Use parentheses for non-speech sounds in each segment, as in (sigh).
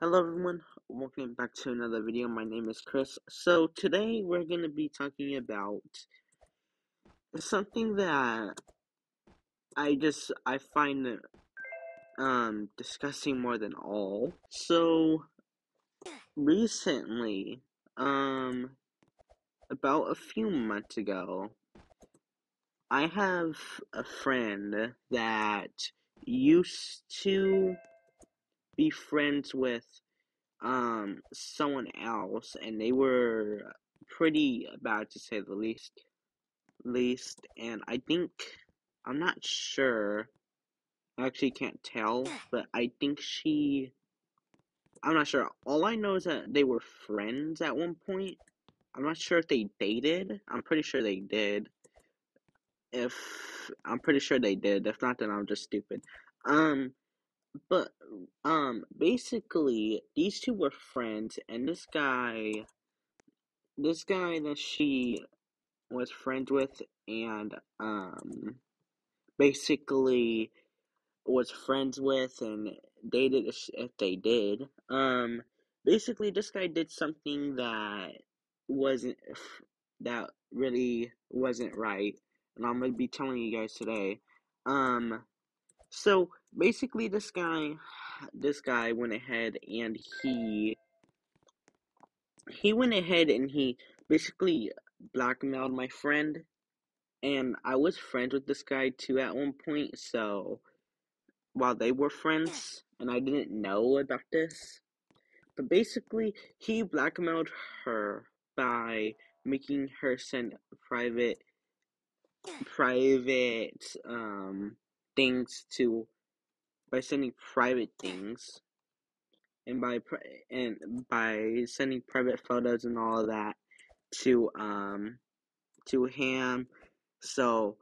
Hello everyone, welcome back to another video. My name is Chris. So today we're going to be talking about something that I just I find um disgusting more than all. So recently, um about a few months ago, I have a friend that used to be friends with um someone else and they were pretty bad to say the least least and I think I'm not sure I actually can't tell but I think she I'm not sure. All I know is that they were friends at one point. I'm not sure if they dated. I'm pretty sure they did. If I'm pretty sure they did. If not then I'm just stupid. Um but um basically these two were friends and this guy this guy that she was friends with and um basically was friends with and dated if they did um basically this guy did something that wasn't that really wasn't right and I'm to be telling you guys today um so basically this guy this guy went ahead and he he went ahead and he basically blackmailed my friend and I was friends with this guy too at one point so while they were friends and I didn't know about this but basically he blackmailed her by making her send private private um things to by sending private things and by and by sending private photos and all of that to um to him. So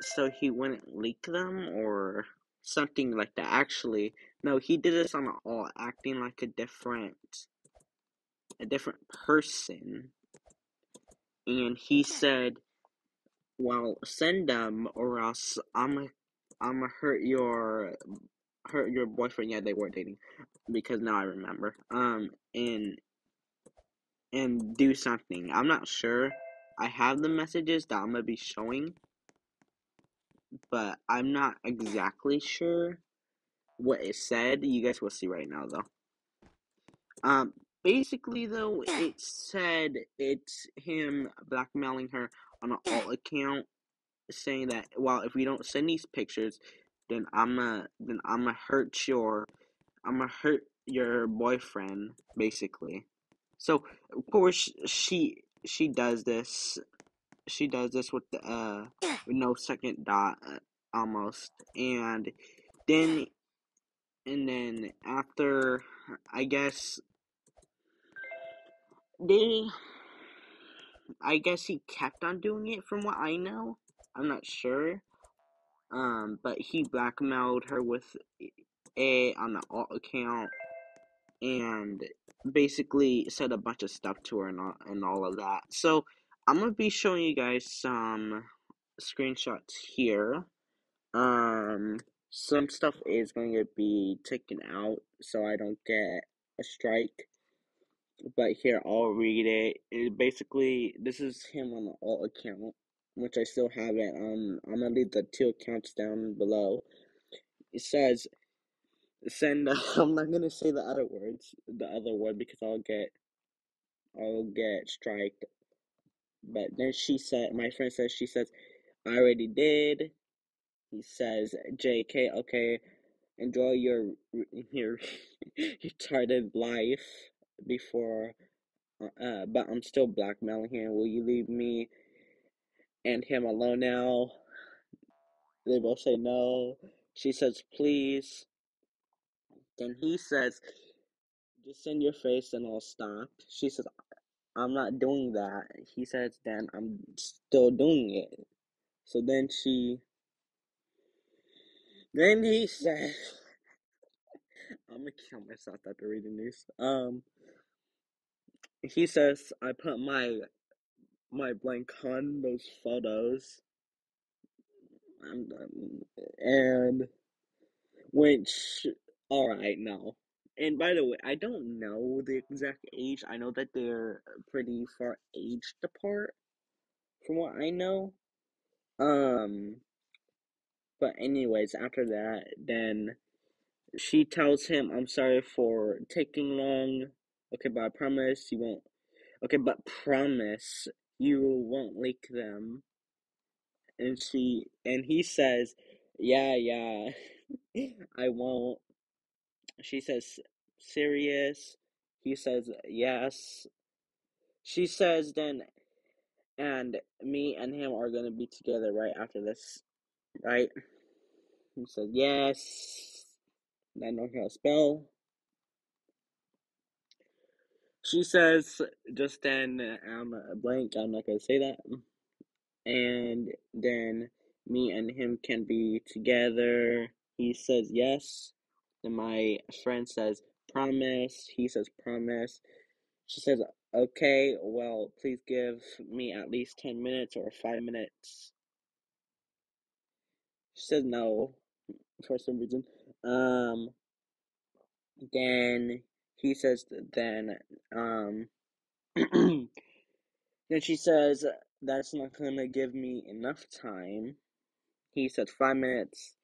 so he wouldn't leak them or something like that. Actually no he did this on all acting like a different a different person. And he said well send them or else i'm a, i'm gonna hurt your hurt your boyfriend. Yeah they were dating because now i remember. Um and and do something. I'm not sure. I have the messages that i'm gonna be showing but I'm not exactly sure what it said. You guys will see right now, though. Um, basically, though, it said it's him blackmailing her on an alt account, saying that well, if we don't send these pictures, then I'ma then I'ma hurt your I'ma hurt your boyfriend, basically. So of course she she does this. She does this with the uh with no second dot uh, almost, and then and then after I guess they I guess he kept on doing it from what I know. I'm not sure. Um, but he blackmailed her with a on the alt account and basically said a bunch of stuff to her and all, and all of that. So I'm gonna be showing you guys some screenshots here. Um, some stuff is going to be taken out so I don't get a strike. But here, I'll read it. it basically, this is him on the alt account, which I still have it. Um, I'm gonna leave the two accounts down below. It says, "Send." (laughs) I'm not gonna say the other words, the other word, because I'll get, I'll get striked. But then she said, my friend says, she says, I already did. He says, "Jk, okay." enjoy your your (laughs) retarded life before uh, but I'm still blackmailing him. Will you leave me and him alone now? They both say no. She says please. Then he says just send your face and I'll stop. She says I'm not doing that. He says then I'm still doing it. So then she then he says (laughs) I'm gonna kill myself after reading this. Um he says I put my my blank on those photos. and which all right no and by the way, I don't know the exact age. I know that they're pretty far aged apart, from what I know. Um, but anyways, after that, then she tells him, "I'm sorry for taking long. Okay, but I promise you won't. Okay, but promise you won't leak them." And she and he says, "Yeah, yeah, (laughs) I won't." She says, "Serious?" He says, "Yes." She says, "Then, and me and him are gonna be together right after this, right?" He says, "Yes." I know how to spell. She says, just then, I'm blank, I'm not gonna say that. And then me and him can be together. He says yes. Then my friend says, promise. He says, promise. She says, okay, well, please give me at least 10 minutes or 5 minutes. She says no for some reason. Um, then he says, then, um, (clears throat) then she says, that's not gonna give me enough time. He says, five minutes.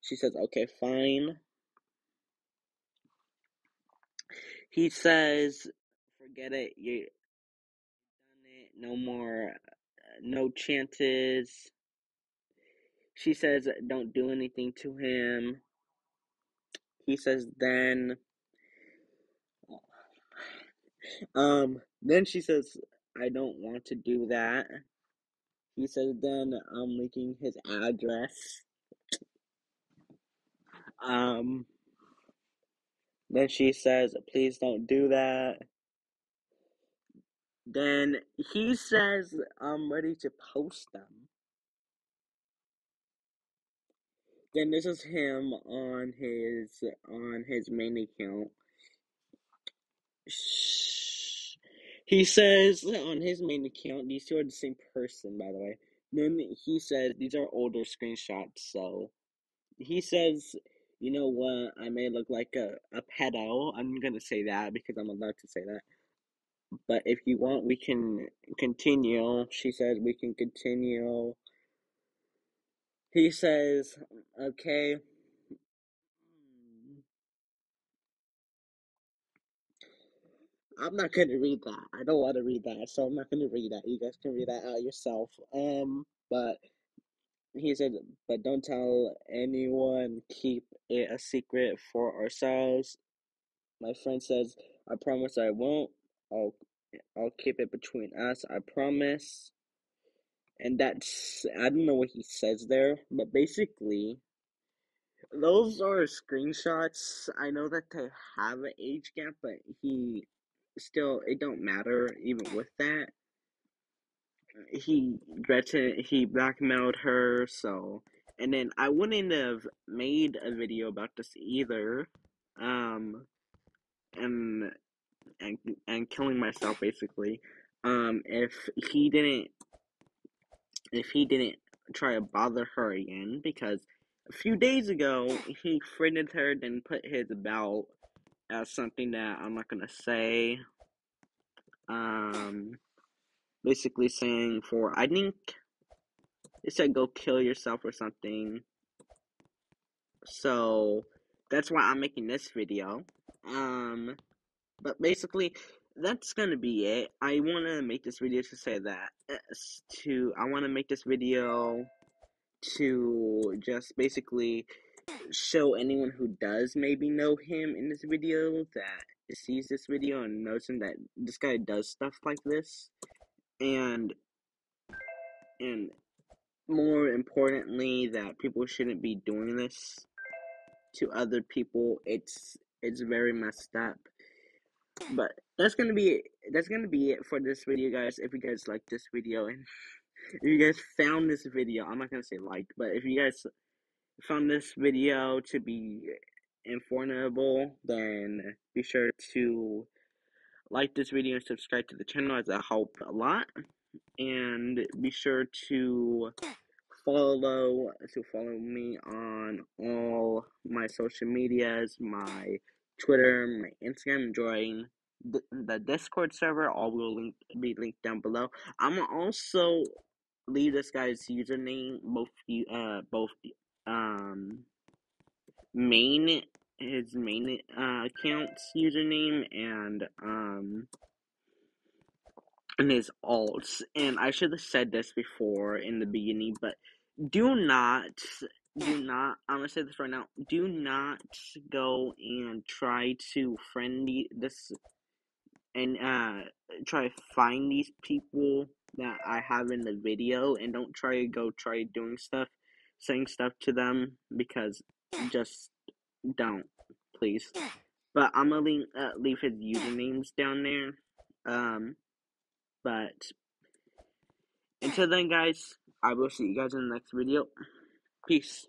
She says, okay, fine. He says, forget it, you done it, no more, uh, no chances. She says, don't do anything to him. He says, then, um, then she says, I don't want to do that. He says, then I'm leaking his address. Um, then she says, please don't do that. Then he says, I'm ready to post them. Then this is him on his on his main account. He says on his main account, these two are the same person, by the way. Then he says these are older screenshots, so he says, you know what, I may look like a, a pedo. I'm gonna say that because I'm allowed to say that. But if you want, we can continue. She says we can continue. He says, okay. I'm not gonna read that. I don't want to read that, so I'm not gonna read that. You guys can read that out yourself. Um, but he said, but don't tell anyone. Keep it a secret for ourselves. My friend says, I promise I won't. I'll, I'll keep it between us. I promise. And that's I don't know what he says there, but basically, those are screenshots. I know that they have an age gap, but he still it don't matter even with that. He Gretchen he blackmailed her, so and then I wouldn't have made a video about this either. Um and and and killing myself basically. Um if he didn't if he didn't try to bother her again because a few days ago he friended her then put his about as something that I'm not gonna say. Um basically saying for I think it said go kill yourself or something. So that's why I'm making this video. Um but basically that's gonna be it. I wanna make this video to say that to I wanna make this video to just basically show anyone who does maybe know him in this video that sees this video and knows him that this guy does stuff like this. And and more importantly that people shouldn't be doing this to other people. It's it's very messed up. But that's gonna be it. that's gonna be it for this video guys. If you guys like this video and (laughs) if you guys found this video i'm not gonna say like but if you guys found this video to be informative then be sure to like this video and subscribe to the channel as it helped a lot and be sure to follow to follow me on all my social medias my Twitter, my Instagram, join the, the Discord server. All will link be linked down below. I'm also leave this guy's username, both you, uh, both um, main his main uh, account's username and um and his alts. And I should have said this before in the beginning, but do not do not I'm gonna say this right now. Do not go and try to friend this and uh try to find these people that I have in the video and don't try to go try doing stuff saying stuff to them because just don't please. But I'm gonna leave, uh, leave his usernames down there um but until then guys I will see you guys in the next video. Peace